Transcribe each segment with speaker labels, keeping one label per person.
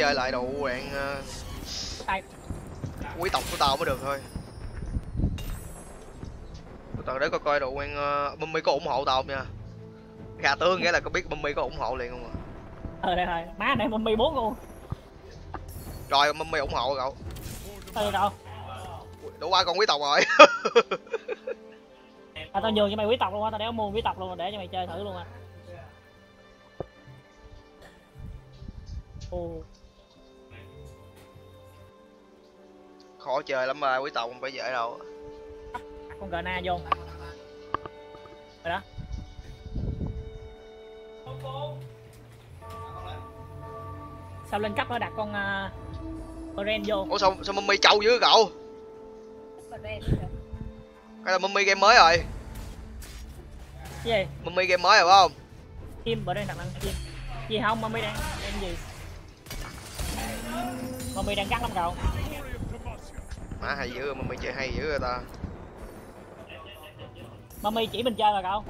Speaker 1: chơi lại đồ bạn
Speaker 2: Đây.
Speaker 1: quý tộc của tao mới được thôi. Từ từ để coi coi đồ quen uh, mummy có ủng hộ tao không nha. Gà tướng nghĩa là có biết mummy có ủng hộ liền không à
Speaker 2: ờ đây rồi. Má này mummy bốn luôn
Speaker 1: rồi mummy ủng hộ cậu.
Speaker 2: Từ đâu?
Speaker 1: Đủ qua con quý tộc rồi.
Speaker 2: À, tao nhường cho mày quý tộc luôn á. Tao đéo mua quý tộc luôn để cho mày chơi thử luôn à ồ
Speaker 1: khó chơi lắm mà quý tộc không phải dễ đâu.
Speaker 2: Con gờ na vô. Rồi đó. Sao lên cấp nó đặt con uh, ren vô?
Speaker 1: Ủa sao sao mummy trâu dữ cậu? Cái là mummy game mới rồi.
Speaker 2: Cái gì?
Speaker 1: Mummy game mới rồi phải không?
Speaker 2: Kim bữa đây đặt năng kim gì không mummy đang đang gì? Mummy đang cắt lắm cậu
Speaker 1: má hay dữ mummy chơi hay dữ rồi ta?
Speaker 2: Mummy chỉ mình chơi mà cậu.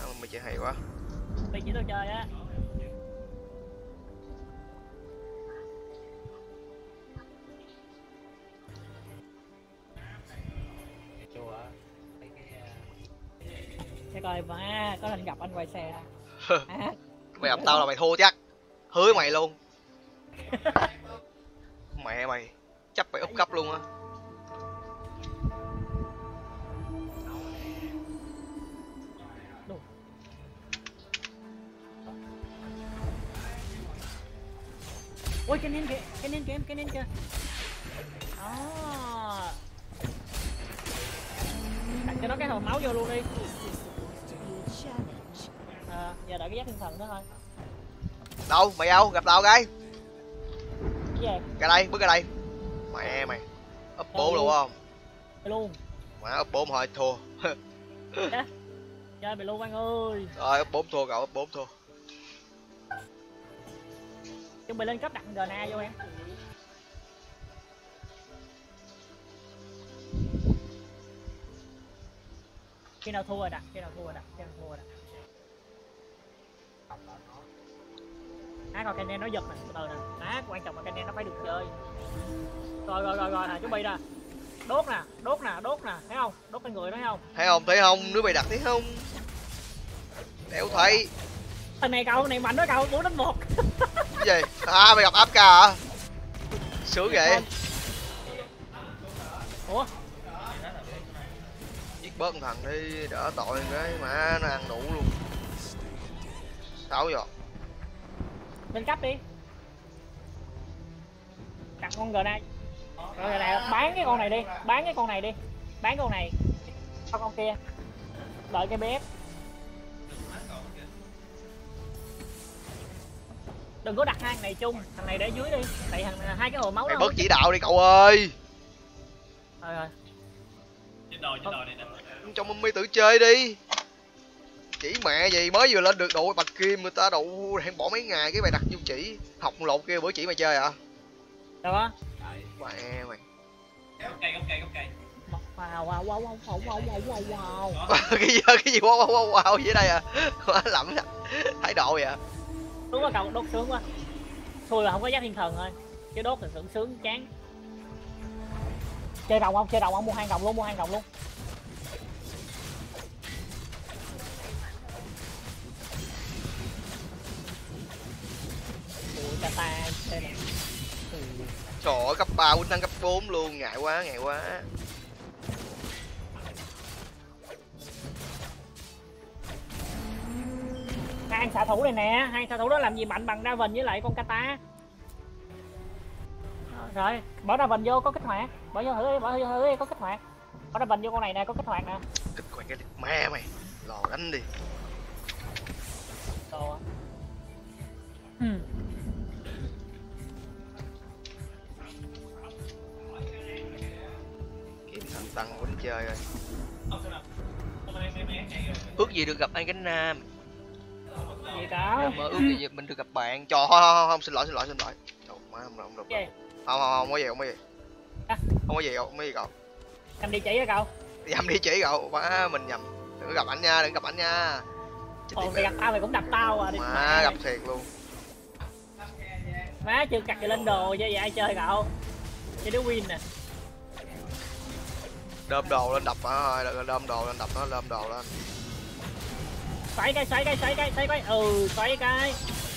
Speaker 1: À, mummy chơi hay quá.
Speaker 2: Mummy chỉ tôi chơi á. Để coi má có lần gặp anh quay xe à.
Speaker 1: mày gặp tao là mày thua chắc. Hứa mày luôn. Mẹ mày chắc phải úp cấp luôn á.
Speaker 2: Ôi cái nến kìa cái nến kìa cái nến kìa đó. Đặt cho nó cái hồi máu vô luôn đi. À, giờ đợi cái giác thiên thần đó thôi.
Speaker 1: Đâu mày đâu gặp tao cái?
Speaker 2: Cái
Speaker 1: đây bước ra đây mẹ mày. Úp bốn luôn. không?
Speaker 2: Luôn.
Speaker 1: Má úp bốn thôi thua.
Speaker 2: Chơi mày luôn anh ơi.
Speaker 1: Rồi úp bốn thua cậu úp bốn thua.
Speaker 2: Chuẩn bị lên cấp đặt gna vô em. Khi nào thua rồi đặt khi nào thua rồi đặt khi nào thua rồi đặt á coi cái nó giật nè từ từ nè. Á quan trọng là cái nó phải được chơi. Rồi rồi rồi rồi nè chuẩn bị nè. Đốt nè đốt nè đốt nè thấy không? Đốt cái người thấy không?
Speaker 1: Thấy không thấy không? Đứa mày đặt thấy không? Đéo thấy.
Speaker 2: Thằng này cậu này mạnh đó cậu bốn đánh một.
Speaker 1: Cái gì? À mày gặp áp ca hả? Sướng vậy.
Speaker 2: Ủa?
Speaker 1: Giết bớt thằng đi đỡ tội cái mà nó ăn đủ luôn. Sáu giờ
Speaker 2: lên cấp đi. Đặt con này. Rồi này bán cái con này đi. Bán cái con này đi. Bán con này. Cho con kia. Đợi cái bếp. Đừng có đặt hai thằng này chung. Thằng này để dưới đi. Tại thằng hai cái hồ máu
Speaker 1: mày
Speaker 2: đó
Speaker 1: bớt chỉ đạo đi cậu ơi.
Speaker 2: Rồi rồi.
Speaker 3: Trên đồi trên đồi này nè.
Speaker 1: Cho mummy tự chơi đi chỉ mẹ gì mới vừa lên được đội bạch kim người ta đậu hẹn bỏ mấy ngày cái mày đặt vô chỉ học lột kia bữa chỉ mày chơi hả
Speaker 2: đâu á?
Speaker 1: Mẹ mày
Speaker 3: cây gốc cây
Speaker 2: wow wow wow wow wow wow wow wow wow.
Speaker 1: Cái gì cái gì wow wow wow wow dưới đây à? Quá lẩm thái độ vậy à?
Speaker 2: đúng quá cậu đốt sướng quá. Thôi là không có giác thiên thần thôi. Chứ đốt thì sướng sướng chán. Chơi đồng không? Chơi đồng không? Mua hai đồng luôn mua hai đồng luôn này ừ.
Speaker 1: trời ơi cấp ba quýnh thắng cấp 4 luôn ngại quá ngại quá
Speaker 2: hai anh xạ thủ này nè hai xạ thủ đó làm gì mạnh bằng Raven với lại con kata rồi bỏ Raven vô có kích hoạt bỏ vô thử đi bỏ vô thử đi có kích hoạt bỏ Raven vô con này nè có kích hoạt nè
Speaker 1: kích quay cái mẹ mày lò đánh đi
Speaker 2: đồ á. ừ.
Speaker 1: Tăng quýnh chơi rồi. Ước gì được gặp anh cánh nam.
Speaker 2: Gì đó.
Speaker 1: Mơ ước gì mình được gặp bạn. Cho không, không, không, xin lỗi xin lỗi xin lỗi. Trời, má không không
Speaker 2: gì?
Speaker 1: Không không không có gì không có gì.
Speaker 2: À.
Speaker 1: không có gì không có gì cậu.
Speaker 2: Em đi chỉ hả cậu.
Speaker 1: Nhầm đi chỉ cậu. Má mình nhầm. Đừng có gặp ảnh nha đừng gặp ảnh nha.
Speaker 2: Ồ mày gặp tao mày cũng đập tao à
Speaker 1: má gặp thiệt luôn.
Speaker 2: Má chưa cặt lên đồ cho vậy ai chơi cậu? Chơi đứa win nè
Speaker 1: đơm đồ lên đập nó thôi đơm đồ lên đập nó đơm đồ lên.
Speaker 2: Xoáy cái xoáy cái xoáy cái xoáy cái ừ xoáy cái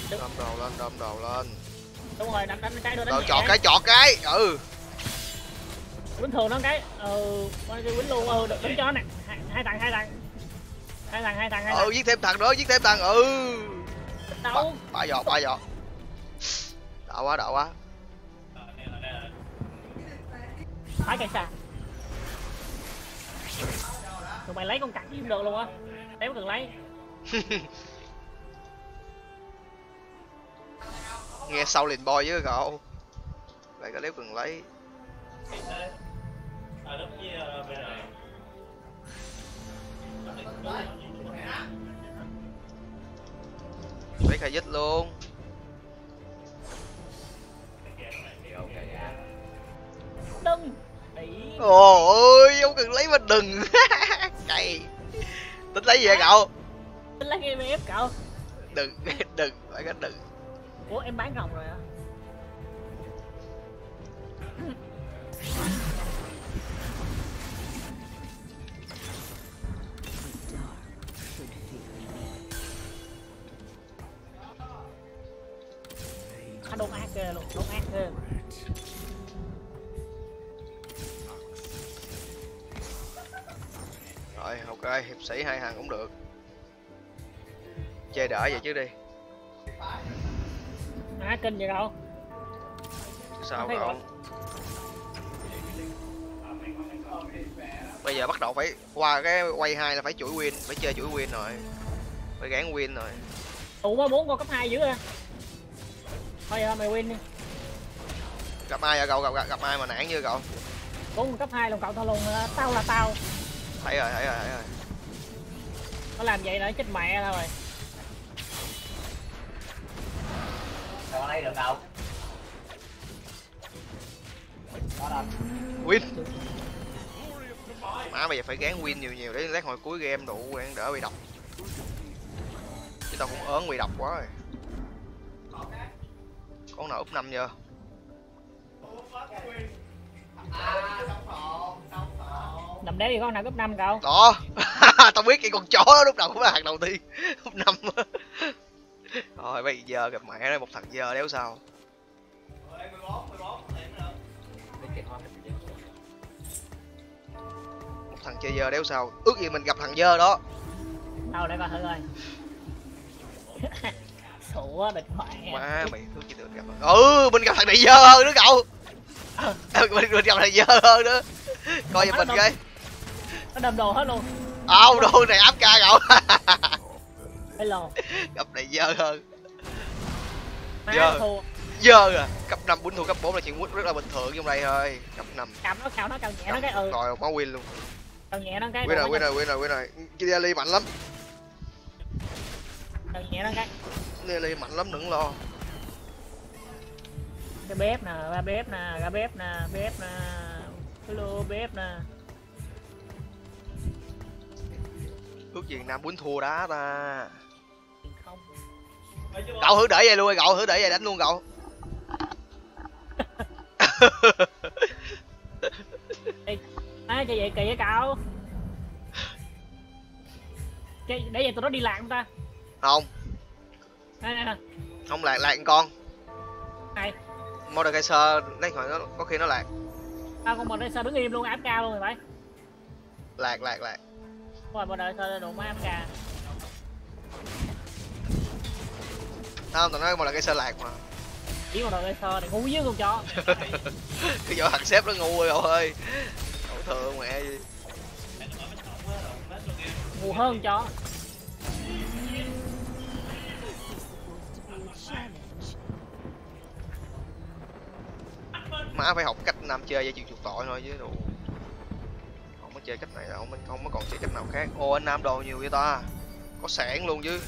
Speaker 1: đơm đồ lên đơm đồ lên.
Speaker 2: Đúng rồi đánh đánh cái đánh
Speaker 1: rồi
Speaker 2: nhẹ.
Speaker 1: chọn cái chọn cái. Ừ.
Speaker 2: Quýnh thường nó cái. Ừ con quýnh luôn. Ừ đánh cho nè. Hai, hai thằng hai thằng. Hai thằng hai thằng hai
Speaker 1: ừ
Speaker 2: thằng.
Speaker 1: giết thêm thằng nữa giết thêm thằng. Ừ.
Speaker 2: Đâu?
Speaker 1: Ba giọt ba giọt. Đỡ quá đỡ quá.
Speaker 2: Phải cây xa tụi mày lấy con cặc chứ không được luôn á. Đéo cần lấy.
Speaker 1: Nghe sau liền boy với cậu. Vậy có đéo cần lấy. Lấy khai dứt luôn.
Speaker 2: Ý
Speaker 1: ôi không cần lấy mà đừng. Cay. Tính lấy gì vậy cậu?
Speaker 2: Tính lấy game ép cậu.
Speaker 1: Đừng đừng phải cái đừng.
Speaker 2: Ủa em bán rồng rồi hả
Speaker 1: sĩ hai hàng cũng được. Chơi đỡ vậy chứ đi.
Speaker 2: À kinh vậy đâu?
Speaker 1: Sao
Speaker 2: rồi.
Speaker 1: bây giờ bắt đầu phải qua cái quay hai là phải chuỗi win phải chơi chuỗi win rồi. Phải gán win rồi.
Speaker 2: Tụ mới bốn con cấp 2 dữ à? Thôi giờ mày win đi.
Speaker 1: Gặp ai vậy cậu? Gặp, gặp, gặp ai mà nản như cậu?
Speaker 2: Bốn cấp 2 luôn cậu tao luôn tao là tao.
Speaker 1: Thấy rồi thấy rồi thấy rồi
Speaker 2: nó làm vậy là nó chết mẹ tao rồi.
Speaker 3: Còn lấy được đâu?
Speaker 1: Win má bây giờ phải gán win nhiều nhiều để lát hồi cuối game đủ quen đỡ bị độc. Chứ tao cũng ớn bị độc quá rồi. Con nào úp năm chưa
Speaker 2: nằm đéo gì con nào cấp 5 cậu.
Speaker 1: Đó. Tao biết cái con chó đó lúc đầu cũng là hàng đầu tiên. Úp năm. Rồi bây giờ gặp mẹ đây một thằng dơ đéo sao? Một thằng chơi dơ đéo sao? Ước gì mình gặp thằng dơ đó.
Speaker 2: Đâu để coi thử coi sủa địch mẹ
Speaker 1: má mày ước gì được gặp ừ mình gặp thằng này dơ hơn nữa cậu mình, mình gặp thằng dơ hơn nữa. Coi giùm mình cái
Speaker 2: nó đâm đồ hết luôn.
Speaker 1: Ao đồ này áp ca cậu
Speaker 2: hello
Speaker 1: gặp này dơ hơn.
Speaker 2: Thua.
Speaker 1: Dơ à. Cấp 5 bốn thua cấp 4 là chuyện rất là bình thường trong đây thôi. Cấp 5
Speaker 2: cào nó cào nó cào nhẹ nó cái ừ.
Speaker 1: Rồi máu win luôn.
Speaker 2: Cào nhẹ nó cái
Speaker 1: win rồi
Speaker 2: rồi
Speaker 1: win rồi. win rồi win rồi. Kiali mạnh lắm.
Speaker 2: Cào nhẹ nó cái.
Speaker 1: Kiali mạnh lắm đừng lo
Speaker 2: cái bếp nè ba bếp nè ra bếp nè bếp nè hello bếp nè.
Speaker 1: Ước gì nam bốn thua đá ta.
Speaker 2: Không.
Speaker 1: Cậu thử để vậy luôn cậu thử để vậy đánh luôn cậu.
Speaker 2: À chơi vậy kỳ vậy cậu? Chơi để vậy tụi nó đi lạc không ta?
Speaker 1: Không.
Speaker 2: Nè nè nè
Speaker 1: không lạc lạc con.
Speaker 2: Này
Speaker 1: Mordekaiser lấy hỏi nó có khi nó lạc.
Speaker 2: Tao con sao đứng im luôn áp cao luôn rồi phải.
Speaker 1: Lạc lạc lạc.
Speaker 2: Rồi đời sao đụng áp cao.
Speaker 1: Không tao nói Mordekaiser lạc mà.
Speaker 2: Chỉ sao này ngu với con chó.
Speaker 1: Cái vỏ thằng sếp nó ngu rồi cậu ơi. Cậu thường mẹ gì.
Speaker 2: Ngu hơn chó
Speaker 1: má phải học cách nam chơi cho chịu chuột tội thôi chứ đủ không có chơi cách này là không không có còn chơi cách nào khác. Ô anh nam đồ nhiều vậy ta? Có sản luôn chứ.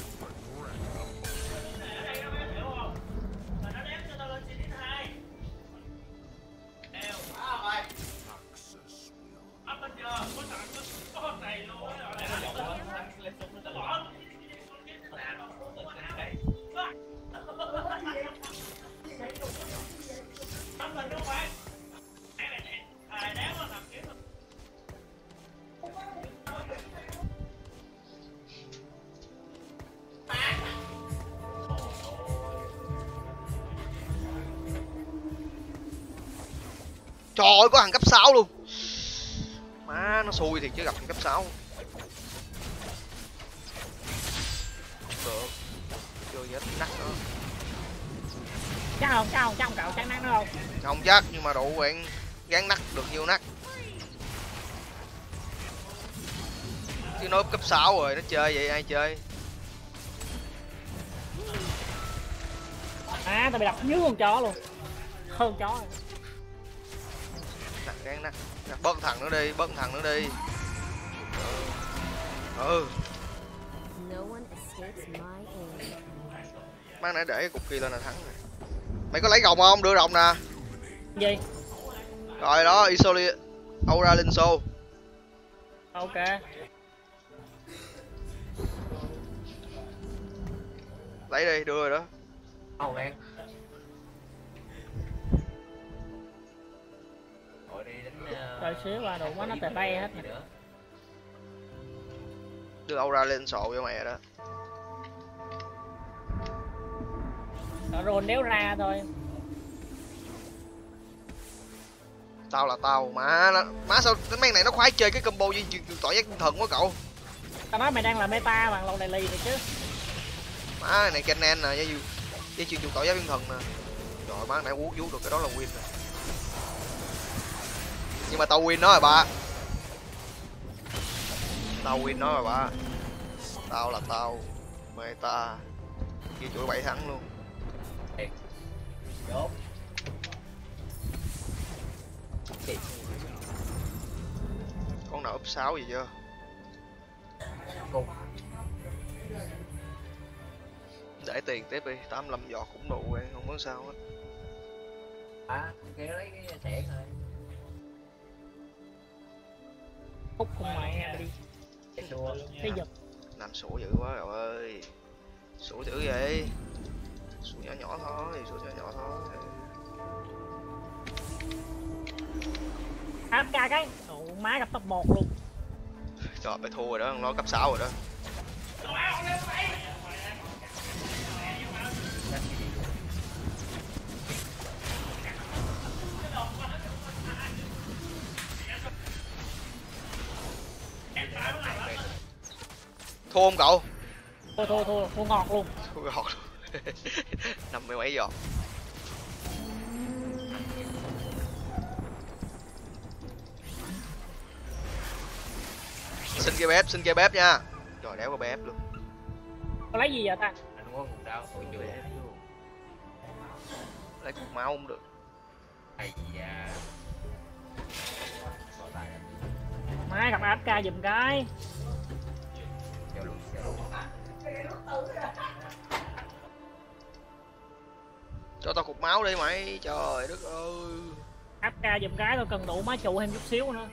Speaker 1: Ơi có thằng cấp 6 luôn. Má nó xui thì chứ gặp thằng cấp 6 được chưa gì hết nắc nữa
Speaker 2: chắc không chắc không chắc không cậu chắc nắng nữa không?
Speaker 1: Không chắc nhưng mà đủ bạn gán nắc được nhiêu nắc chứ nó cấp 6 rồi nó chơi vậy ai chơi?
Speaker 2: À tao bị đập dưới con chó luôn. Hơn chó. rồi.
Speaker 1: Nắc nắc bớt thằng nữa đi bớt thằng nữa đi. Ừ, ừ.
Speaker 4: No one escapes my aim.
Speaker 1: mang nãy để cái cục kia lên là thắng rồi. Mày có lấy rồng không? Đưa rồng nè.
Speaker 2: Gì?
Speaker 1: Rồi đó isoli aura linso
Speaker 2: ok.
Speaker 1: Lấy đi đưa rồi đó.
Speaker 3: Không em Rồi
Speaker 2: rồi xíu qua đủ quá nó tè bay hết nè.
Speaker 3: Nữa
Speaker 1: đưa aura lên sổ cho mẹ đó.
Speaker 2: Rồi rồn đéo ra thôi.
Speaker 1: Tao là tao má nó má sao cái mấy này nó khoái chơi cái combo chuyển tỏi giác tinh thần quá cậu.
Speaker 2: Tao nói mày đang là meta bằng lòng này lì rồi chứ.
Speaker 1: Má cái này kennen nè dây dây chuyền chuột tỏi giác tinh thần nè. Trời má nãy vuốt vuốt được cái đó là win rồi nhưng mà tao win nó rồi ba tao win nó rồi ba tao là tao. Meta ghi chuỗi bảy thắng luôn.
Speaker 3: Chốt
Speaker 1: con nào up 6 gì chưa?
Speaker 3: Cùng
Speaker 1: để tiền tiếp đi 85 giọt cũng đủ rồi không có sao hết.
Speaker 3: À, kéo lấy cái thẻ thôi
Speaker 2: hút con mẹ đi.
Speaker 3: Chết đua
Speaker 2: thế giật
Speaker 1: làm sủa dữ quá rồi ơi. Sủa dữ vậy? Sủa nhỏ nhỏ thôi sủa nhỏ nhỏ thôi.
Speaker 2: Áp ca cái. Ồ, má gặp top một luôn.
Speaker 1: Trời phải thua rồi đó nó cấp 6 rồi đó thua không cậu?
Speaker 2: Thua thua thua thua ngọt luôn.
Speaker 1: Thua gọt luôn. Năm mươi mấy giọt xin cái bếp xin cái bếp nha. Trời đéo có bếp luôn.
Speaker 2: Có lấy gì vậy ta?
Speaker 3: Anh có một đau Ôi trời ơi
Speaker 1: lấy cục máu không được.
Speaker 3: Ây da. Bỏ tay ra.
Speaker 2: má gặp áp ca giùm cái
Speaker 1: cho tao cục máu đi mày, trời đất ơi.
Speaker 2: Áp ca giùm cái tao cần đủ má trụ thêm chút xíu nữa.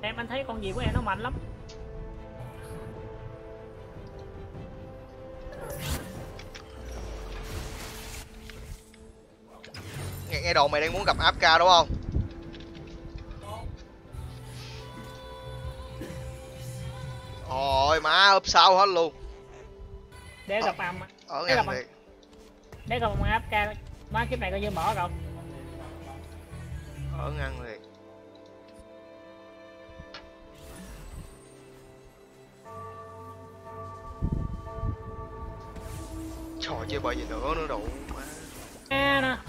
Speaker 2: Em, anh thấy con gì của em nó mạnh lắm.
Speaker 1: Nghe đồn mày đang muốn gặp áp ca đúng không? Ôi má úp sau hết luôn.
Speaker 2: Để gặp âm
Speaker 1: ở
Speaker 2: Thế là
Speaker 1: ngang thiệt
Speaker 2: để gặp áp ca má kiếp này coi như mở rồi.
Speaker 1: Ở ngang thiệt trời chơi bời gì nữa nữa đủ má
Speaker 2: à, nè.
Speaker 1: má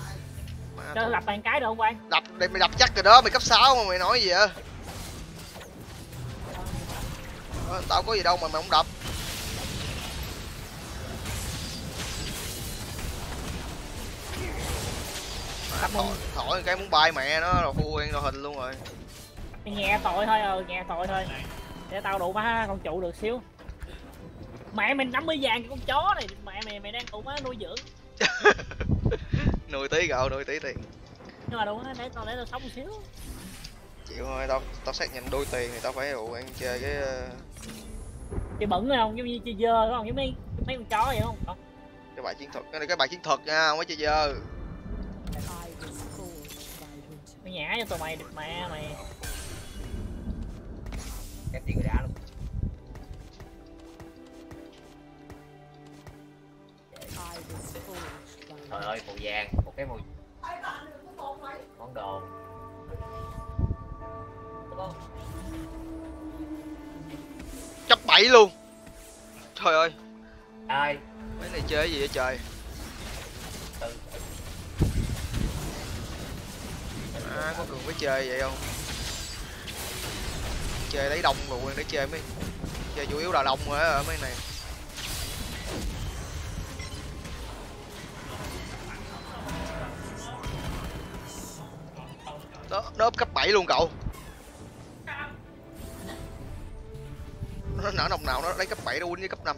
Speaker 2: cho lập bàn cái được không quang?
Speaker 1: Đập mày đập chắc rồi đó mày cấp 6 mà mày nói gì vậy? Ờ, tao có gì đâu mà mày không đập.
Speaker 2: Đập
Speaker 1: thổi, cái muốn bay mẹ nó là khu quen đồ hình luôn rồi.
Speaker 2: Nhẹ tội thôi ờ nhẹ tội thôi. Để tao đủ má con trụ được xíu. Mẹ mình 50 vàng cái con chó này mẹ mày mày đang đủ má nuôi dưỡng
Speaker 1: nuôi tí gạo nuôi tí tiền.
Speaker 2: Nhưng mà đúng á để tao để tao sống một xíu.
Speaker 1: Chịu thôi tao tao xác nhận đôi tiền thì tao phải rủ ăn chơi cái ờ,
Speaker 2: chơi bẩn rồi không? Giống như chơi dơ đúng không? Giống mấy mấy con chó vậy không?
Speaker 1: Cái bài chiến thuật cái này cái bài chiến thuật nha không phải chơi dơ.
Speaker 2: Mày nhả cho tụi mày được mẹ mày.
Speaker 3: Cái tiền đã luôn.
Speaker 5: Trời ơi phụ vàng cái màu món đồ.
Speaker 1: Chấp bảy luôn. Trời ơi.
Speaker 5: Ai?
Speaker 1: Mấy này chơi gì vậy trời? À, có cần phải chơi vậy không? Chơi lấy đông luôn để chơi mấy chơi chủ yếu là đông rồi á mấy này 7 luôn cậu. Nó nở đồng nào nó lấy cấp 7 nó win với cấp 5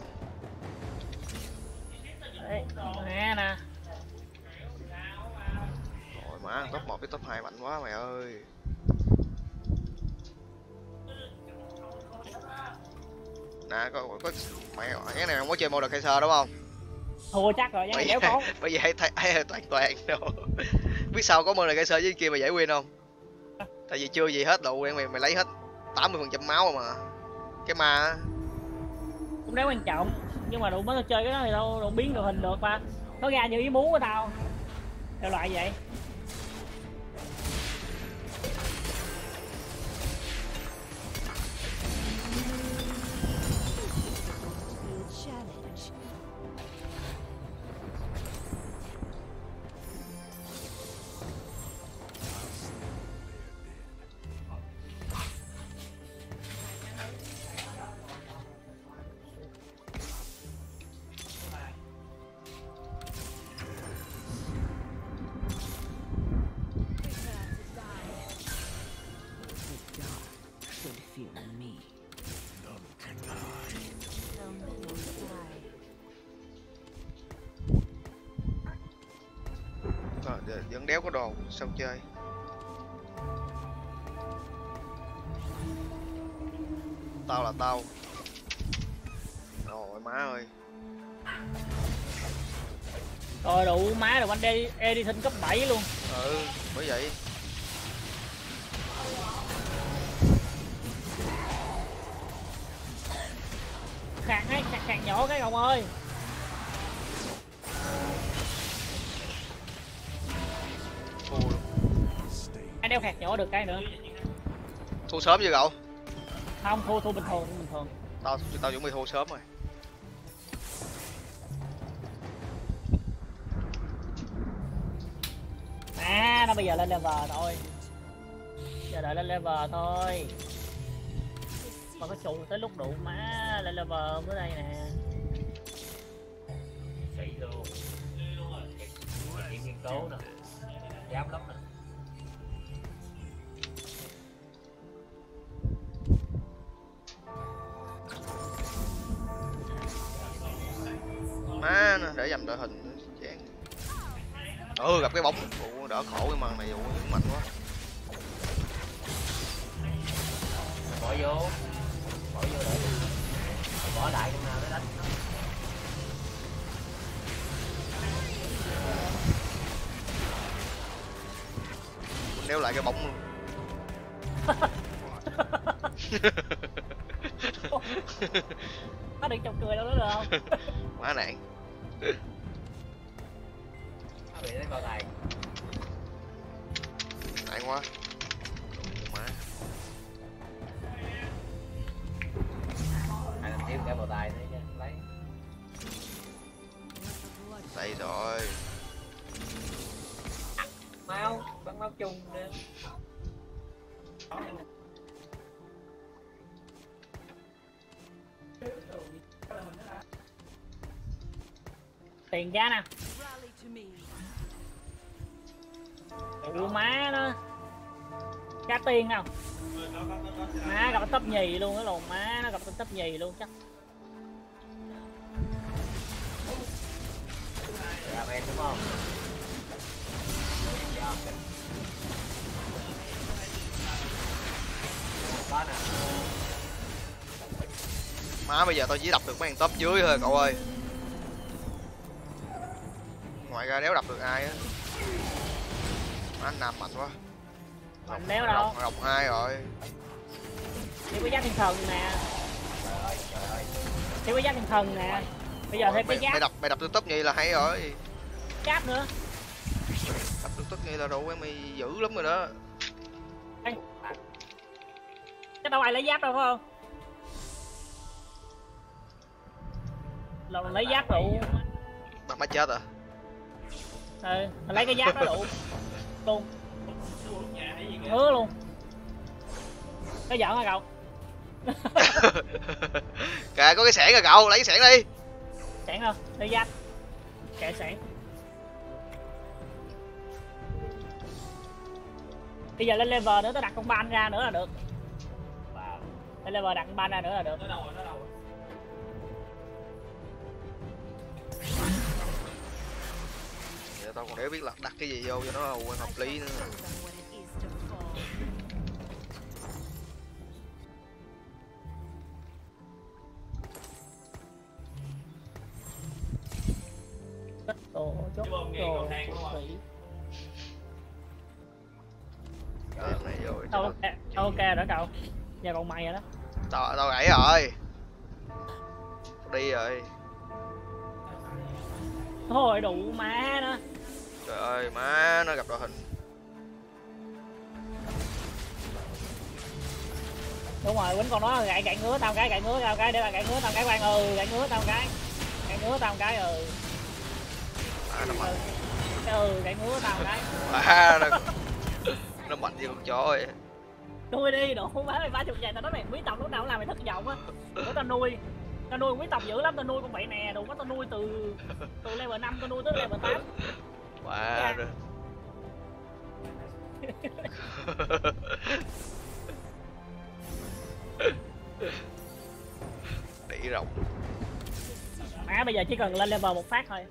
Speaker 2: Đấy, nè nè.
Speaker 1: Rồi má top 1 với top 2 mạnh quá mày ơi. Nè có, có mày cái này không có chơi mode Kaiser đúng không?
Speaker 2: Thua chắc rồi dám đéo có.
Speaker 1: bây giờ hay thấy hay toàn toàn đâu. Biết sao có mode Kaiser với kia mà giải win không tại vì chưa gì hết đồ quen mày mày lấy hết 80 phần trăm máu mà. Cái ma
Speaker 2: cũng đáng quan trọng. Nhưng mà đủ mới chơi cái đó thì đâu đủ biến được hình được mà. Nó ra như ý muốn của tao. Theo loại vậy.
Speaker 1: Sao chơi. Tao là tao. Rồi má ơi.
Speaker 2: Rồi đủ má rồi anh đi. Edition cấp 7 luôn.
Speaker 1: Ừ bởi vậy.
Speaker 2: Khạc ấy khạc khạc nhỏ cái ông ơi anh đeo khạc nhỏ được cái nữa
Speaker 1: thua sớm chưa cậu
Speaker 2: không thua thua bình thường bình thường
Speaker 1: tao tao chuẩn bị thua sớm rồi
Speaker 2: à nó bây giờ lên level thôi giờ đợi lên level thôi mà có trụ tới lúc đủ má lên level mới đây nè
Speaker 5: nghiên cứu nè giám đốc nè
Speaker 1: để dầm đội hình nữa, chán. Ừ gặp cái bóng Ủa, đỡ khổ cái màn này ủa mạnh quá.
Speaker 5: Bỏ vô. Bỏ vô để bỏ đại con nào nó đánh.
Speaker 1: Đeo lại cái bóng luôn.
Speaker 2: Nó đừng chọc cười đâu đó được không?
Speaker 1: Má nạn
Speaker 5: bị đánh vào tay,
Speaker 1: nạn quá má
Speaker 5: anh làm thiếu cái vào tay.
Speaker 2: Tiền giá nè. Đủ má nó. Cá tiên không? Má gặp tấp nhì luôn cái lồn má nó gặp tấp nhì luôn chắc.
Speaker 5: Đúng không? Dạ.
Speaker 1: má bây giờ tôi chỉ đập được mấy thằng top dưới thôi cậu ơi ngoài ra đéo đập được ai á? Má anh nam mạnh quá.
Speaker 2: Mạnh đéo đâu?
Speaker 1: rồng hai rồi?
Speaker 2: Thiếu cái giá thiên thần nè. Thiếu cái giá thiên thần nè. Bây giờ thêm
Speaker 1: mày,
Speaker 2: cái
Speaker 1: mày
Speaker 2: giáp
Speaker 1: đập mày đập được top nhì là hay rồi.
Speaker 2: Giáp nữa.
Speaker 1: Tập được tất nghĩa là đồ em mày dữ lắm rồi đó.
Speaker 2: Chắc đâu ai lấy giáp đâu phải không? Lần lấy giáp đủ
Speaker 1: Mặt má chết à
Speaker 2: Ừ, mình lấy cái giáp đó đủ Luôn, hứa luôn. Cái giỡn hả cậu?
Speaker 1: Kìa có cái xẻng kìa cậu lấy cái xẻng đi.
Speaker 2: Sẵn không? Lấy giáp. Kệ sẵn Bây giờ lên level nữa tao đặt con ban ra nữa là được. Lên level đặt con ban ra nữa là được.
Speaker 3: Nó đâu rồi, nó đâu rồi
Speaker 1: Giờ tao còn để biết là đặt cái gì vô cho nó quen hợp lý nữa.
Speaker 2: Kết tổ chốt
Speaker 1: Đem này vô
Speaker 2: Tao ok, đó cậu. Giờ còn mày rồi đó.
Speaker 1: Tao tao gãy rồi. Đi rồi.
Speaker 2: Thôi đủ má đó
Speaker 1: Trời ơi má nó gặp đội hình.
Speaker 2: Đúng rồi, quýnh con nó gãy gãy ngứa tao cái, gãy ngứa tao cái, để là gãy ngứa tao cái quan ừ, gãy ngứa tao cái. Gãy ngứa tao cái ừ,
Speaker 1: mạnh.
Speaker 2: Ừ, gãy ngứa tao cái.
Speaker 1: Má nó Nó mạnh như con chó vậy.
Speaker 2: Nuôi đi đủ má mày ba chục vậy tao nói mày quý tộc lúc nào cũng làm mày thất vọng á. Để tao nuôi tao nuôi quý tộc dữ lắm tao nuôi con vậy nè đủ quá tao nuôi từ từ level 5 tao nuôi tới level 8
Speaker 1: Má nó Đĩ rộng.
Speaker 2: Má bây giờ chỉ cần lên level một phát thôi.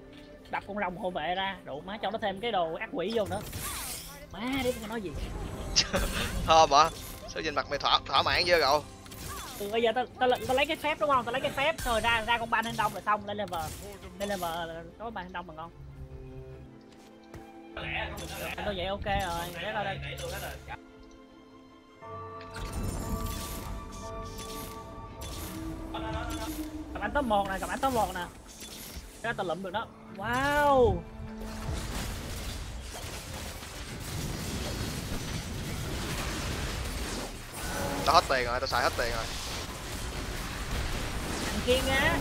Speaker 2: Đập con rồng hộ vệ ra. Đủ má cho nó thêm cái đồ ác quỷ vô nữa. Má để tao nói gì?
Speaker 1: Thơm hả Sao nhìn mặt mày thỏa thỏa mãn chưa cậu?
Speaker 2: Từ bây giờ tao tao, tao lấy cái phép đúng không? Tao lấy cái phép rồi ra ra con ban lên đông là xong lên level. Lên level có ban lên đông bằng ngon
Speaker 3: Lẻ
Speaker 2: tôi vậy ok rồi để tao đây. Cầm ảnh top một nè cầm ảnh top một nè. Cái tao lụm được đó. Wow.
Speaker 1: Tao hết tiền rồi, tao xài hết tiền rồi.
Speaker 2: Thằng kia nha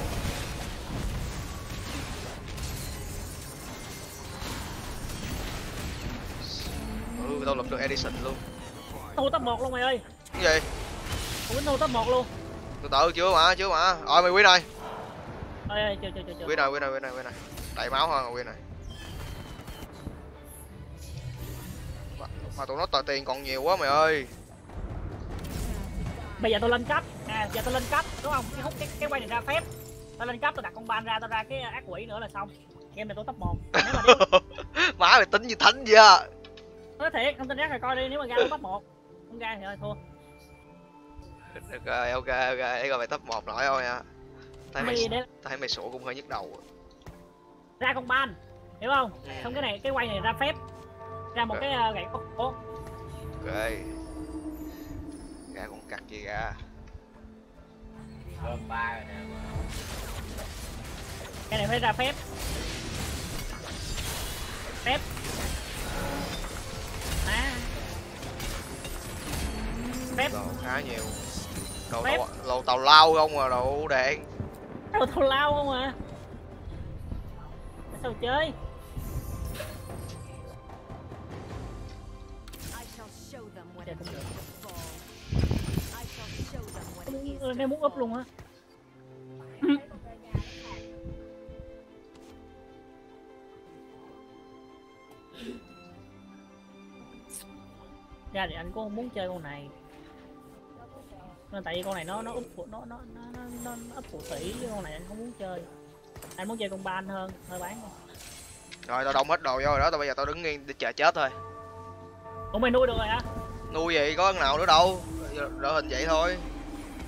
Speaker 1: Ừ, tao lập được Edison luôn.
Speaker 2: Thu top một luôn mày ơi.
Speaker 1: Cái gì?
Speaker 2: Ủa thu top một luôn.
Speaker 1: Từ từ chưa mà, chưa mà. Rồi mày win rồi.
Speaker 2: Ơi ơi chưa chưa chưa
Speaker 1: Win rồi, win rồi, win rồi, win rồi. Đầy máu hơn rồi, win rồi. Mà, mà tụi nó tờ tiền còn nhiều quá mày ơi.
Speaker 2: Bây giờ tôi lên cấp. À giờ tôi lên cấp đúng không? Cái hút cái cái quay này ra phép. Tao lên cấp tôi đặt con ban ra tao ra cái ác quỷ nữa là xong. Game này tôi top một.
Speaker 1: Má mày tính như thánh vậy à
Speaker 2: nói thiệt không tin rác rồi coi đi nếu mà ra top một không ra thì thôi thua.
Speaker 1: Được rồi, ok, ok, để coi mày top 1 nổi thôi nha. Thấy mày,
Speaker 2: để
Speaker 1: thấy mày sủa cũng hơi nhức đầu.
Speaker 2: Ra con ban hiểu không?
Speaker 1: Ừ.
Speaker 2: xong cái này cái quay này ra phép. Ra một
Speaker 1: Ok.
Speaker 2: cái uh, gậy có
Speaker 1: Ok. Ra con cắt gì ra.
Speaker 5: Gom ba rồi nè
Speaker 2: cái này phải ra phép. Phép à phép.
Speaker 1: Đồ khá nhiều. Đồ
Speaker 2: Phép.
Speaker 1: tàu, đồ tàu lao không à, đồ đạn.
Speaker 2: Đâu thâu lao không à. Sao chơi?
Speaker 4: I shall show them what
Speaker 2: ra thì anh cũng không muốn chơi con này. Nên tại vì con này nó nó úp phụ nó nó nó nó, nó, nó úp phụ thủy với con này anh không muốn chơi. Anh muốn chơi con ban hơn hơi bán không
Speaker 1: Rồi tao đông hết đồ vô rồi đó, tao bây giờ tao đứng nghiêng để chờ chết thôi.
Speaker 2: Ủa mày nuôi được rồi hả?
Speaker 1: Nuôi gì có thằng nào nữa đâu Đội hình vậy thôi.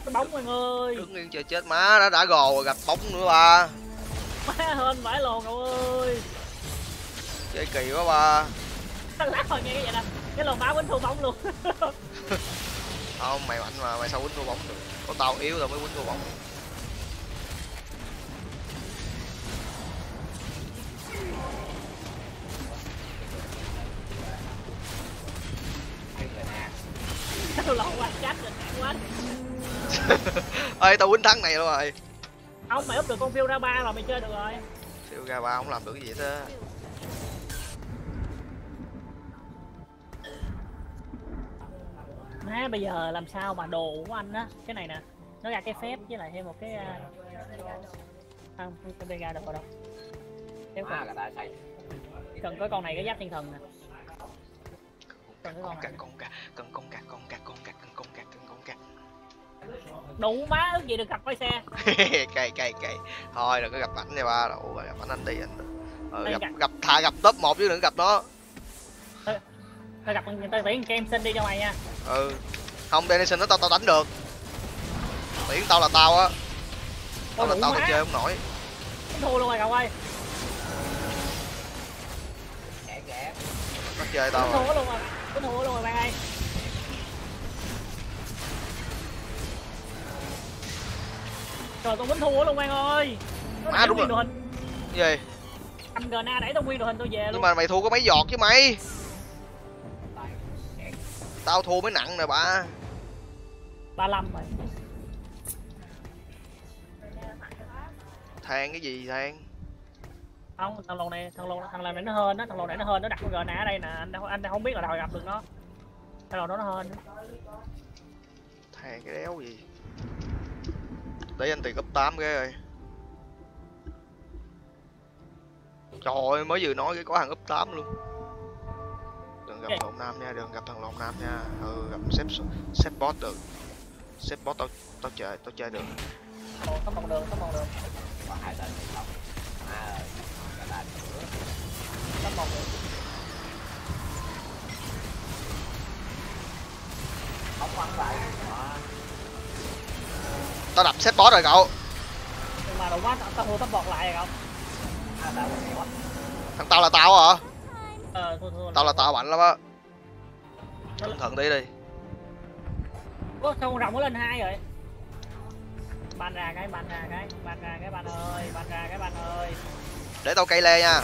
Speaker 2: Cái bóng anh ơi.
Speaker 1: Đứng nghiêng chờ chết má đã đã gồ rồi gặp bóng nữa ba.
Speaker 2: Má hơn vãi lồn cậu ơi.
Speaker 1: Chơi kỳ quá ba.
Speaker 2: Lát hồi nghe cái vậy nè cái lồng báo quýnh thua bóng luôn.
Speaker 1: Không mày mạnh mà mày sao quýnh thua bóng được? Có tao yếu rồi mới quýnh thua bóng.
Speaker 2: Tao lộn qua cánh rồi quá.
Speaker 1: Ơi tao quýnh thắng này luôn rồi.
Speaker 2: Không mày úp được con phiêu ra ba rồi mày chơi được rồi.
Speaker 1: Phiêu ra ba không làm được cái gì hết á.
Speaker 2: Má bây giờ làm sao mà đồ của anh á cái này nè nó ra cái phép với lại thêm một cái à, không không ra vào đâu Kéo
Speaker 5: người ta xài
Speaker 2: cần có con này cái giáp thiên thần nè. Cần
Speaker 1: con
Speaker 2: này.
Speaker 1: con cặc cần con cặc con cặc con cặc cần con cặc cần con cặc
Speaker 2: đủ má ước gì được gặp quay xe.
Speaker 1: Cay cay cay. Thôi đừng có gặp ảnh nha ba rồi gặp ảnh anh đi anh. Gặp
Speaker 2: gặp-
Speaker 1: gặp thà gặp top một chứ đừng gặp nó
Speaker 2: tao gặp người ta tuyển kem xin đi cho mày nha.
Speaker 1: Ừ. Không Denison nó tao tao đánh được. Tuyển tao là tao á. Tao là tao tao chơi không nổi.
Speaker 2: Thua luôn rồi cậu ơi.
Speaker 1: Nó chơi tao
Speaker 2: thua luôn rồi. Tính thua luôn rồi bạn ơi. Trời tôi tính thua luôn bạn ơi. Nó
Speaker 1: Má,
Speaker 2: đẩy
Speaker 1: đúng rồi. gì?
Speaker 2: Anh Gna đẩy tao nguyên đội hình tôi về
Speaker 1: nhưng
Speaker 2: luôn.
Speaker 1: mà mày thua có mấy giọt chứ mày tao thua mới nặng nè ba
Speaker 2: 35 rồi.
Speaker 1: Than cái gì than
Speaker 2: không thằng lồn này thằng lồn thằng lồn này nó hên á thằng lồn này nó hên nó đặt con gna ở đây nè anh đâu anh đâu không biết là đòi gặp được nó. Thằng lồn đó nó hên
Speaker 1: than cái đéo gì? Để anh tiền cấp 8 ghê rồi. Trời ơi mới vừa nói cái có hàng up 8 luôn gặp lộn nam nha đừng gặp thằng lộn nam nha. Ừ gặp sếp sếp boss được. Sếp boss tao tao chơi tao chơi được.
Speaker 2: Có một đường có một đường
Speaker 5: có hai tên không người ta nữa
Speaker 2: có một đường
Speaker 5: không quăng lại
Speaker 1: tao đập sếp boss rồi cậu.
Speaker 2: Mà đủ quá tao- tao thua tao bọt lại rồi không
Speaker 5: má ta quăng quá
Speaker 1: thằng tao là tao hả
Speaker 2: ờ thua
Speaker 1: tao là tao mạnh lắm á. Cẩn thận tí đi.
Speaker 2: Ủa, sao con rồng nó lên hai rồi ban ra cái ban ra cái ban ra cái ban ơi ban ra cái ban ơi.
Speaker 1: Để tao cây lê nha.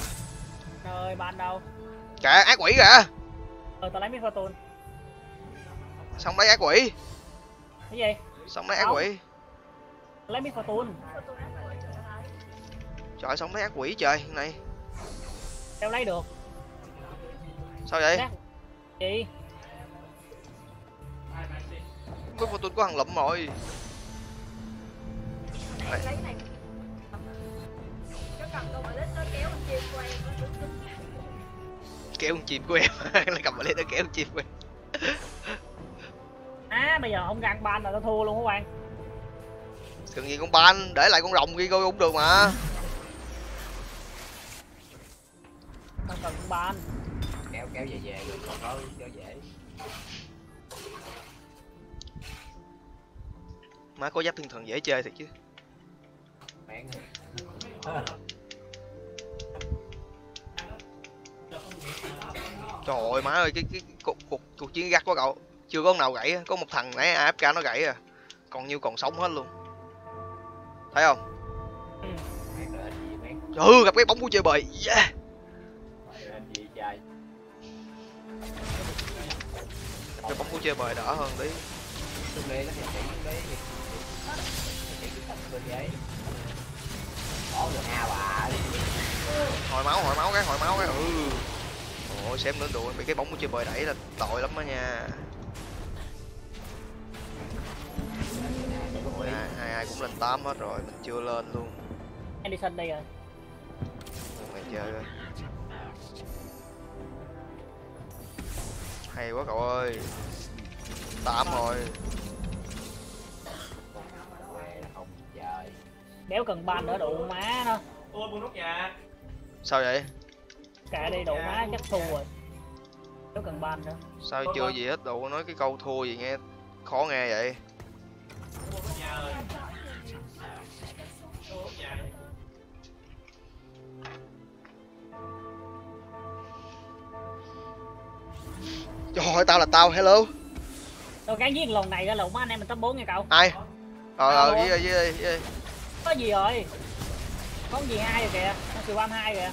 Speaker 2: Ơi ban đâu?
Speaker 1: Kệ ác quỷ kìa.
Speaker 2: Ờ tao lấy miếng fortune
Speaker 1: xong lấy ác quỷ.
Speaker 2: Cái gì?
Speaker 1: Xong lấy ác quỷ.
Speaker 2: Lấy miếng fortune
Speaker 1: trời xong lấy ác quỷ trời này.
Speaker 2: Tao lấy được
Speaker 1: sao vậy?
Speaker 2: Gì
Speaker 1: có tôi có thằng lụm rồi.
Speaker 6: Này. Con kéo con chim
Speaker 1: con của em. Nó cầm lên nó kéo con chim của em.
Speaker 2: À bây giờ không găng ban là tao thua luôn các bạn
Speaker 1: cần gì con ban? Để lại con rồng kia coi cũng được mà.
Speaker 2: Tao cần ban
Speaker 5: kéo kéo về về rồi còn có cho dễ
Speaker 1: má có giáp thiên thần dễ chơi thiệt chứ.
Speaker 5: Mẹn
Speaker 1: trời ơi má ơi cái cái cuộc cuộc cuộc chiến gắt quá cậu. Chưa có nào gãy có một thằng nãy afk nó gãy à. Còn nhiêu còn sống hết luôn. Thấy không?
Speaker 5: Mẹn
Speaker 1: ừ gặp cái bóng của chơi bời. Yeah cái bóng của chơi bời đỡ hơn tí
Speaker 5: nó bên bỏ được
Speaker 1: hồi máu hồi máu cái hồi máu cái ừ ôi xem nữa đùa bị cái bóng của chơi bời đẩy là tội lắm đó nha Ôi, hai, ai cũng lên tám hết rồi mình chưa lên luôn
Speaker 2: Edison đây rồi
Speaker 1: mày chơi rồi hay quá cậu ơi. Tám rồi.
Speaker 5: Mẹ không chơi
Speaker 2: đéo cần ban nữa đủ má nó
Speaker 3: Ôi, buông nút nhà.
Speaker 1: sao vậy?
Speaker 2: Kệ đi đủ má chắc thua rồi. Đéo cần ban nữa.
Speaker 1: Sao chưa gì hết đủ nói cái câu thua gì nghe khó nghe vậy trời ơi tao là tao hello.
Speaker 2: Tao gắn giết lần này ra lộn má anh em mình top 4 nha cậu.
Speaker 1: Ai? Ờ ờ với với với
Speaker 2: có gì rồi? Có gì hai rồi kìa nó siêu băm hai kìa.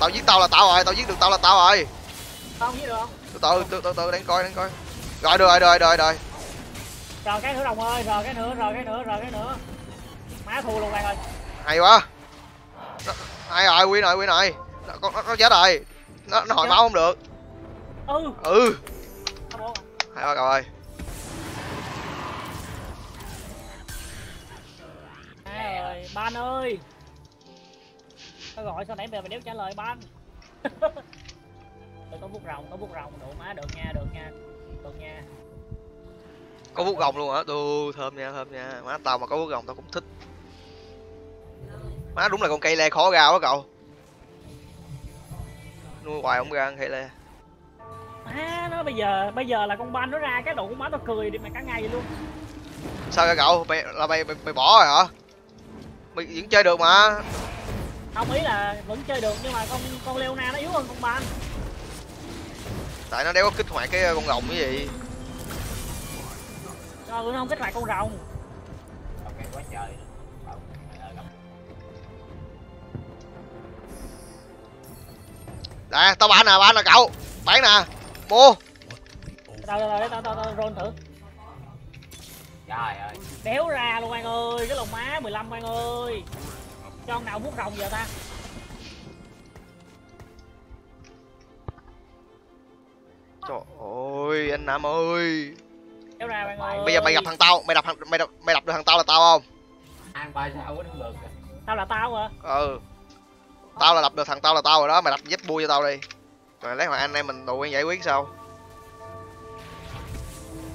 Speaker 1: Tao giết tao là tao rồi tao giết được tao là tao rồi.
Speaker 2: Không giết được không
Speaker 1: từ từ từ từ từ đang coi đang coi. Rồi được rồi được rồi được rồi được rồi.
Speaker 2: Rồi cái nữa đồng ơi rồi cái nữa rồi cái nữa rồi cái nữa. Má thua luôn bạn ơi.
Speaker 1: Hay quá. nó, hay rồi win rồi win rồi nó, nó, nó chết rồi. Nó nó hồi máu không được.
Speaker 2: Ừ.
Speaker 1: Ừ. Hay quá cậu ơi.
Speaker 2: Ban ơi. Tao gọi sao nãy giờ mày đéo trả lời ban. Tôi có bút rồng có bút rồng. Đủ má được nha được nha được nha.
Speaker 1: Có bút gồng luôn hả? Đù thơm nha thơm nha. Má tao mà có bút gồng tao cũng thích má đúng là con cây le khó ra quá cậu. Nuôi hoài không ra con cây le.
Speaker 2: Má nó bây giờ bây giờ là con ban nó ra cái đủ má tao cười đi mày cả ngày luôn.
Speaker 1: Sao ra cậu? Mày là mày, mày mày bỏ rồi hả? Mày vẫn chơi được mà.
Speaker 2: Không ý là vẫn chơi được nhưng mà con con Leona nó yếu hơn con ban
Speaker 1: tại nó đéo có kích hoạt cái con rồng cái gì.
Speaker 2: Ừ nó không kích hoạt con rồng.
Speaker 5: Ok quá trời
Speaker 1: nè tao bán nè bán nè cậu. Bán nè. Mua
Speaker 2: tao tao tao tao tao tao roll thử
Speaker 5: trời ơi
Speaker 2: đéo ra luôn anh ơi cái lồng má 15 anh ơi. Cho nào hút rồng giờ ta.
Speaker 1: Trời ơi anh nam ơi.
Speaker 2: Đéo ra anh ơi.
Speaker 1: Bây giờ mày gặp thằng tao mày đập thằng mày đập mày đập được thằng tao là tao không?
Speaker 5: Ăn ba sao không được
Speaker 2: tao là tao à
Speaker 1: ừ tao là đập được thằng tao là tao rồi đó mày đập dép bui cho tao đi. Rồi lấy mà anh em mình đồ quen giải quyết sao?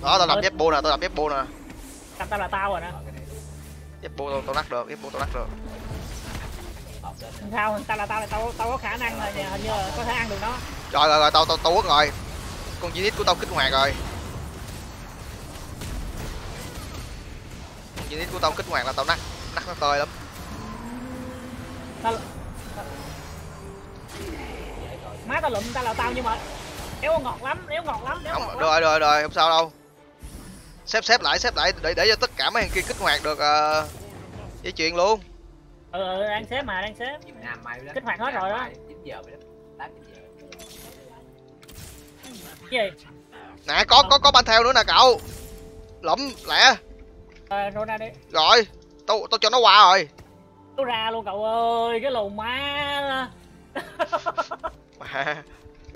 Speaker 1: Đó tao đập
Speaker 2: Ừ.
Speaker 1: dép bu nè tao đập dép bu nè.
Speaker 2: Tao tao là tao rồi nè
Speaker 5: Ờ, này
Speaker 1: dép bu tao, tao nắt được dép bu tao nắt được.
Speaker 2: Sao tao là tao là tao tao có khả năng là hình như là có thể ăn được nó
Speaker 1: rồi rồi rồi tao tao tao quất rồi. Con Zenith của tao kích hoạt rồi. Con Zenith của tao kích hoạt là tao nắt nắt nó tơi lắm.
Speaker 2: Tao má tao lụm tao là tao nhưng mà đéo ngọt lắm đéo ngọt lắm ngọt
Speaker 1: không
Speaker 2: lắm
Speaker 1: rồi rồi rồi không sao đâu. Xếp xếp lại xếp lại để để cho tất cả mấy thằng kia kích hoạt được uh, dây chuyền luôn.
Speaker 2: Ừ, ừ đang xếp mà đang xếp. Kích hoạt hết rồi đó.
Speaker 5: 9 giờ mới tám giờ.
Speaker 2: Cái gì?
Speaker 1: Nè có có có ban theo nữa nè cậu. Lụm lẹ.
Speaker 2: Ờ rồi ra đi.
Speaker 1: Rồi tao tao cho nó qua rồi.
Speaker 2: Nó ra luôn cậu ơi cái lùn má
Speaker 1: mà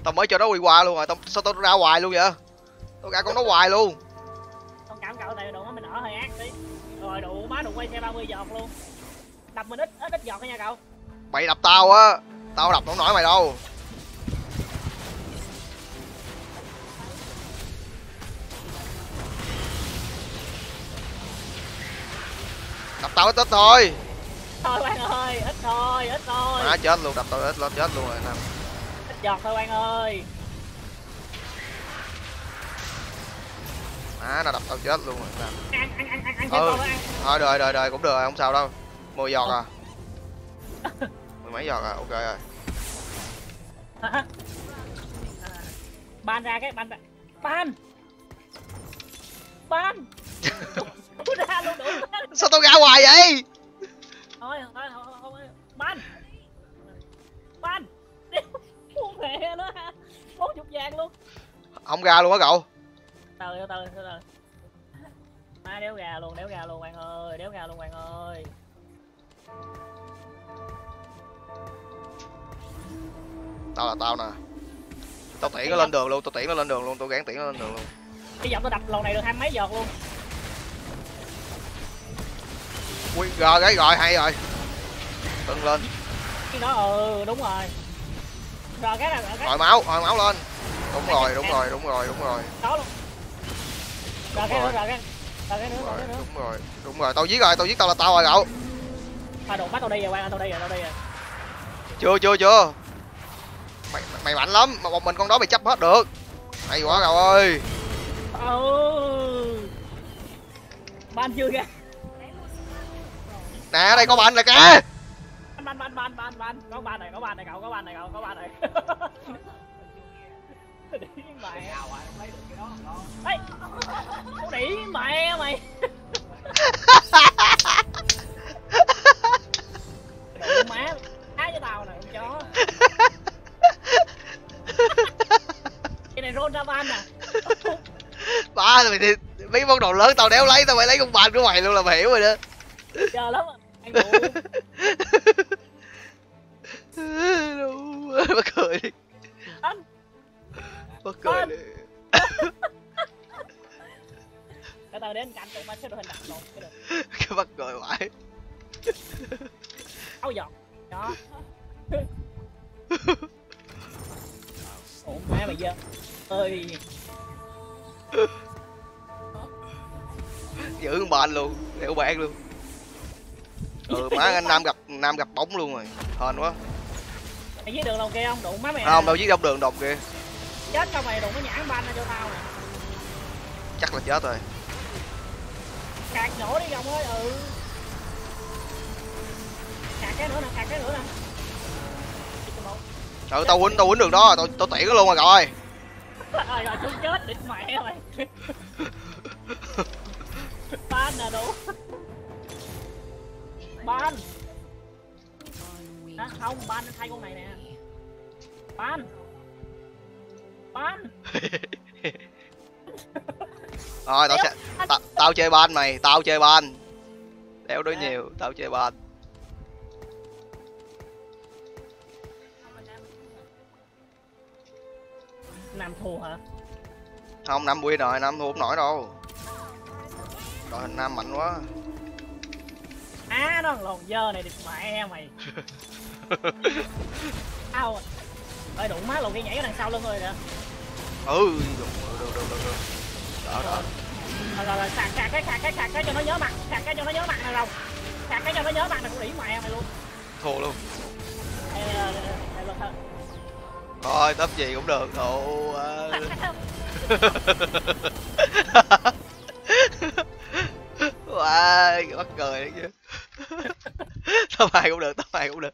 Speaker 1: tao mới cho nó quy qua luôn rồi tao sao tao ra hoài luôn vậy? Tao ra con nó hoài luôn.
Speaker 2: Thông cảm cậu tại độ mình ở hơi ác tí. Rồi đủ má đủ quay xe 30 giọt luôn. Đập mình ít ít ít giọt nha cậu.
Speaker 1: Mày đập tao á tao đập không nổi mày đâu. Đập tao ít ít thôi.
Speaker 2: Thôi bạn ơi ít thôi ít thôi.
Speaker 1: À chết luôn đập tao ít lên chết luôn rồi nè
Speaker 2: giọt thôi bạn ơi.
Speaker 1: À nó đập tao chết luôn rồi
Speaker 2: ăn
Speaker 1: Ừ. thôi đời đời đời cũng được rồi không sao đâu. Mười giọt à. Mười mấy giọt à ok rồi.
Speaker 2: Ban ra cái ban ra. Ban! Ban!
Speaker 1: Sao tao ra hoài vậy?
Speaker 2: Thôi thôi thôi Mẹ nó ha. Bốn chục vàng luôn.
Speaker 1: Không ra luôn á cậu?
Speaker 2: Từ từ từ từ. Má đéo gà luôn đéo gà luôn bạn ơi đéo gà luôn bạn ơi.
Speaker 1: Tao là tao nè. Tao tiễn nó lên đường luôn tao tiễn nó lên đường luôn tao gán tiễn nó lên đường luôn.
Speaker 2: Bây giờ tôi đập lầu này được hai mấy giọt luôn.
Speaker 1: Ui rồi đấy rồi hay rồi. Tưng lên.
Speaker 2: Cái đó ừ đúng rồi
Speaker 1: hồi máu hồi máu lên. Đúng rồi đúng rồi đúng rồi đúng rồi.
Speaker 2: Rồi cái
Speaker 1: rồi.
Speaker 2: rồi cái rồi cái
Speaker 1: đúng
Speaker 2: rồi
Speaker 1: rồi
Speaker 2: cái
Speaker 1: đúng rồi đúng rồi. Tao giết rồi tao giết tao là tao rồi cậu.
Speaker 2: Thôi đụng bắt tao đi rồi quan tao đi rồi tao đi rồi.
Speaker 1: Chưa chưa chưa. Mày mày mạnh lắm mà một mình con đó mày chấp hết được. Hay quá cậu ơi.
Speaker 2: Ừ. Ban chưa kìa
Speaker 1: nè đây có bạn này kìa
Speaker 2: ban ban ban ban ban. Có ban này có ban này cậu có ban này cậu có ban này. Đĩ mẹ.
Speaker 5: Nào à lấy được cái đó đó
Speaker 2: ấy đĩ mẹ mày. Đụng má đá với tao nè con chó.
Speaker 1: Má mày thì mấy món đồ lớn tao đéo lấy tao phải lấy con bàn của mày luôn là mày hiểu rồi đó.
Speaker 2: Chờ lắm anh
Speaker 1: bạn luôn. Ừ má anh nam gặp nam gặp bóng luôn rồi. Hên quá.
Speaker 2: Mày dưới đường lòng kia không? Đụng má mày
Speaker 1: không đâu giết đông đường đồng kìa.
Speaker 2: Chết không mày đụng cái nhãn ban ra cho tao nè.
Speaker 1: Chắc là chết rồi.
Speaker 2: Cạt nhổ đi dòng ơi ừ. Cạt cái nữa nè cạt cái nữa nè.
Speaker 1: Ừ tao quýnh tao quýnh đường đó tao tao tiễn nó luôn rồi rồi
Speaker 2: rồi rồi chết địch mẹ mày ban là đủ ban. Hả? không ban thay con này nè. Ban. Ban.
Speaker 1: Rồi tao sẽ tao, tao chơi ban mày tao chơi ban. Đéo đối nhiều tao chơi ban.
Speaker 2: Nam thua hả?
Speaker 1: Không năm win rồi năm thua không nổi đâu. Đội hình nam mạnh quá
Speaker 2: Á nó lòn dơ này địt mẹ mày. Tao à. Ơi đụng má lồn kia nhảy ở đằng sau lưng rồi kìa
Speaker 1: Ừ đụng được được được được Đó đó.
Speaker 2: Rồi rồi rồi sạc sạc cái sạc cái sạc cái cho nó nhớ mặt Sạc cái cho nó nhớ mặt này rồng. Sạc cái cho nó nhớ mặt này cũng đỉ mẹ mày luôn.
Speaker 1: Thua luôn.
Speaker 2: Thôi. Tấp gì cũng được thụ
Speaker 1: Wow, bắt cười đấy chứ top hai cũng được top hai cũng được.